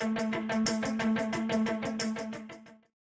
Thank you.